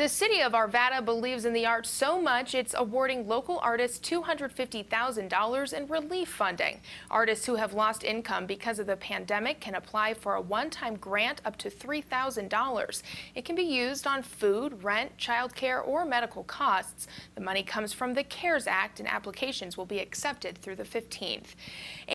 The city of Arvada believes in the arts so much it's awarding local artists $250,000 in relief funding. Artists who have lost income because of the pandemic can apply for a one-time grant up to $3,000. It can be used on food, rent, childcare, or medical costs. The money comes from the CARES Act and applications will be accepted through the 15th.